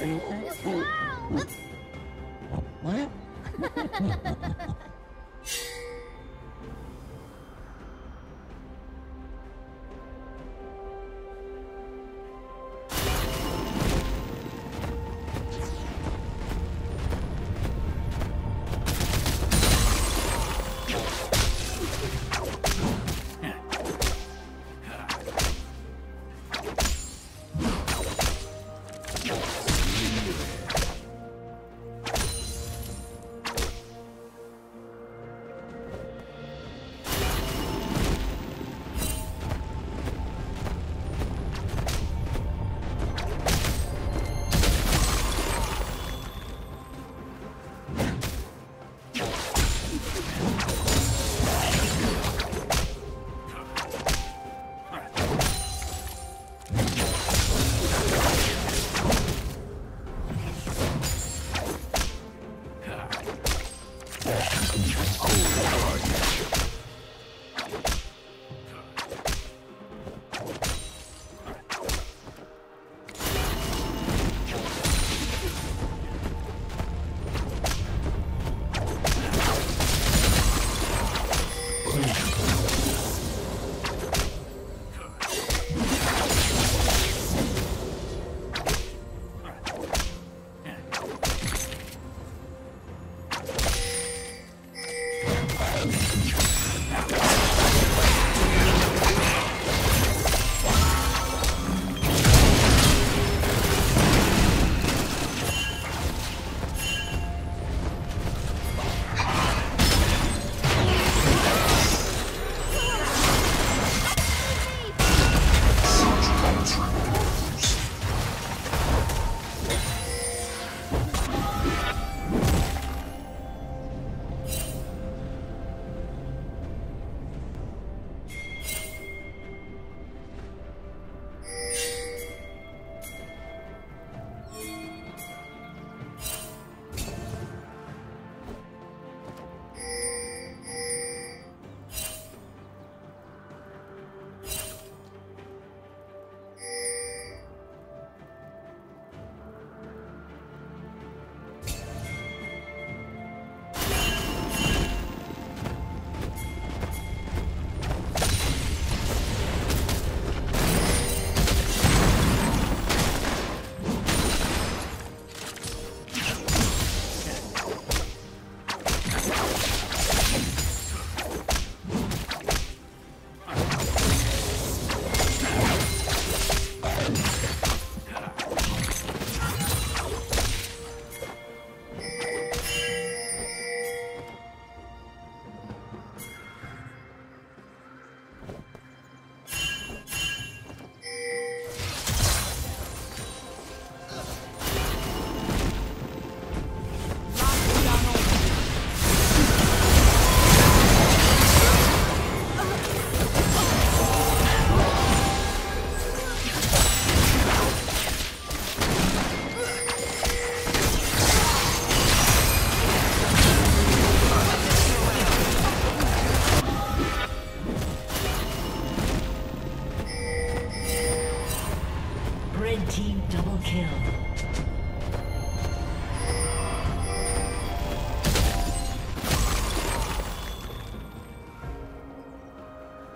Let's go! Let's... What?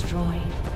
destroyed.